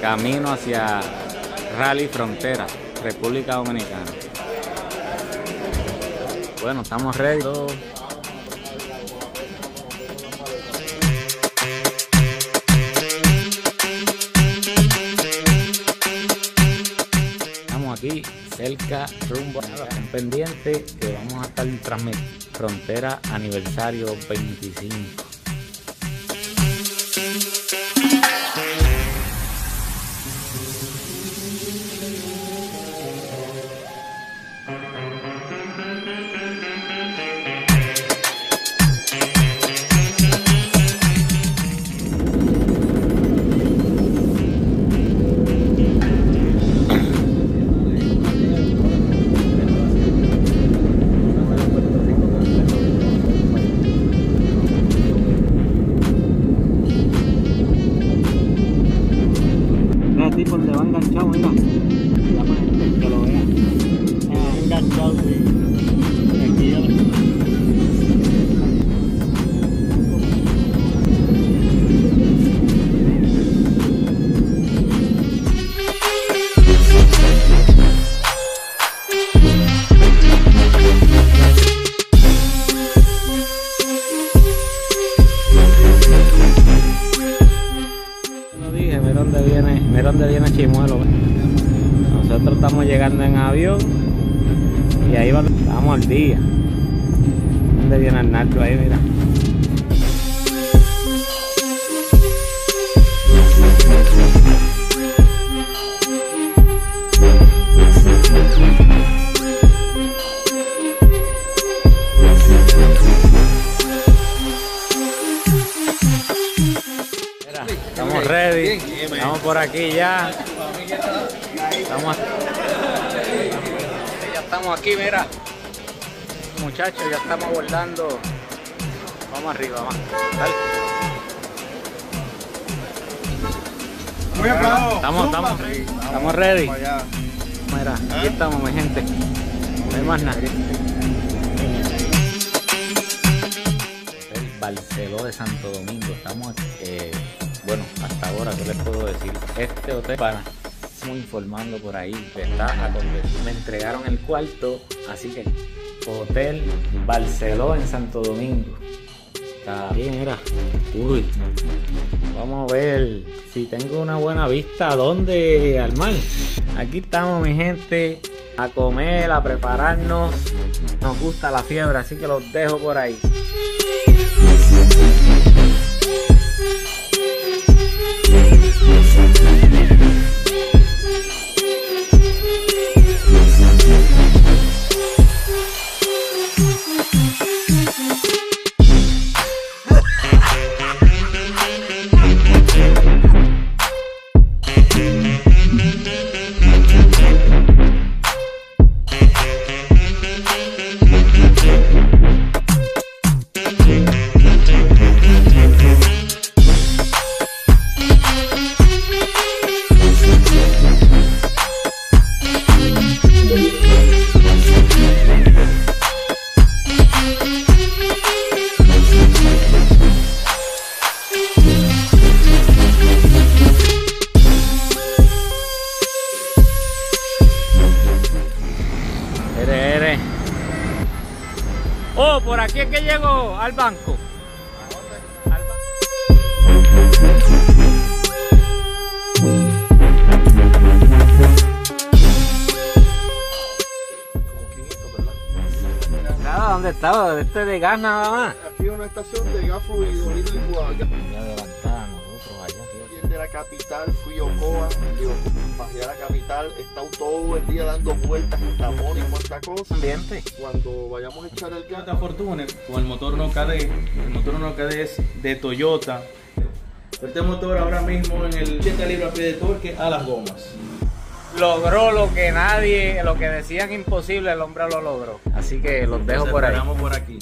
Camino hacia Rally Frontera, República Dominicana. Bueno, estamos ready. Estamos aquí cerca, rumbo a un pendiente que vamos a estar transmitiendo. Frontera aniversario 25. Dónde viene Chimuelo. ve. Nosotros estamos llegando en avión y ahí va- estamos al día. ¿Dónde viene Arnaldo ahí? Mira. Mira, ready. Estamos por aquí ya. Estamos ya estamos aquí, mira. Muchachos, ya estamos abordando. Vamos arriba, vamos. Dale. Estamos, estamos, estamos ready. Mira, aquí estamos, mi gente. No hay más nada. El Barceló de Santo Domingo. Estamos, eh, bueno, hasta ahora, ¿qué les puedo decir? Este hotel, para, informando por ahí, que está a me entregaron el cuarto, así que Hotel Barceló en Santo Domingo. Bien, era. Uy, vamos a ver si tengo una buena vista. ¿A dónde? Al mar. Aquí estamos, mi gente, a comer, a prepararnos. Nos gusta la fiebre, así que los dejo por ahí. Al banco. Nada, ¿dónde estaba? Este de gas nada más. Aquí hay una estación de gas fluido licuado. Ya capital fui a Ocoa, digo, bajé a la capital, he estado todo el día dando vueltas en tapón y cuánta cosa. Ambiente. Cuando vayamos a echar el gas, Toyota Fortune con el motor no KD. El motor no KD es de Toyota. Este motor ahora mismo en el 80 libras pie de torque a las gomas. Logró lo que nadie, lo que decían imposible, el hombre lo logró. Así que los dejo por ahí. Por aquí.